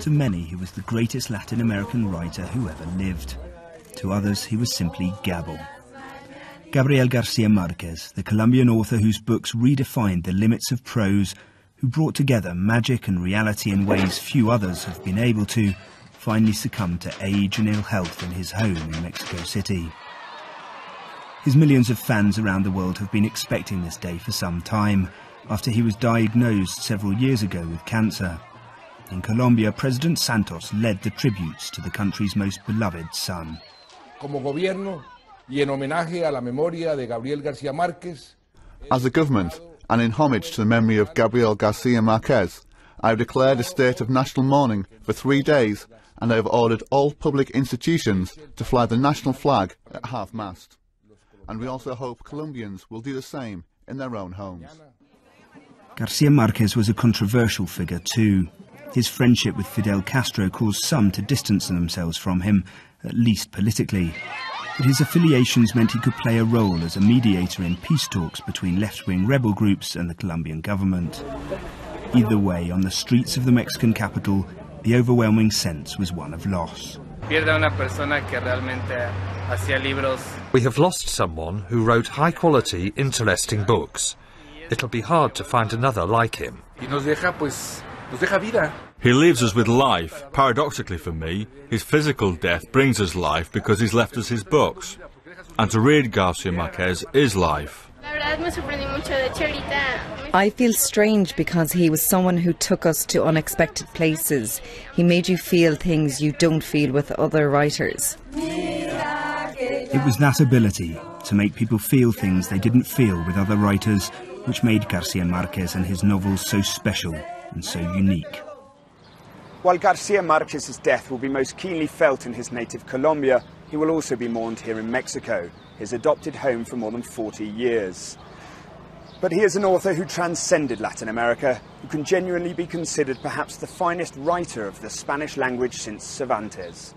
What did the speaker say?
To many, he was the greatest Latin American writer who ever lived. To others, he was simply Gabo. Gabriel Garcia Marquez, the Colombian author whose books redefined the limits of prose, who brought together magic and reality in ways few others have been able to, finally succumbed to age and ill health in his home in Mexico City. His millions of fans around the world have been expecting this day for some time, after he was diagnosed several years ago with cancer. In Colombia, President Santos led the tributes to the country's most beloved son. Como gobierno y en homenaje a la memoria de Gabriel García Márquez, As a government, and in homage to the memory of Gabriel Garcia Marquez, I have declared a state of national mourning for three days, and I have ordered all public institutions to fly the national flag at half-mast. And we also hope Colombians will do the same in their own homes. Garcia Marquez was a controversial figure too. His friendship with Fidel Castro caused some to distance themselves from him, at least politically. But his affiliations meant he could play a role as a mediator in peace talks between left-wing rebel groups and the Colombian government. Either way, on the streets of the Mexican capital, the overwhelming sense was one of loss. We have lost someone who wrote high quality, interesting books. It'll be hard to find another like him. Y nos deja, pues, nos deja vida. He leaves us with life. Paradoxically for me, his physical death brings us life because he's left us his books. And to read Garcia Marquez is life. I feel strange because he was someone who took us to unexpected places. He made you feel things you don't feel with other writers. It was that ability to make people feel things they didn't feel with other writers which made Garcia Marquez and his novels so special and so unique. While Garcia Marquez's death will be most keenly felt in his native Colombia, he will also be mourned here in Mexico, his adopted home for more than 40 years. But he is an author who transcended Latin America, who can genuinely be considered perhaps the finest writer of the Spanish language since Cervantes.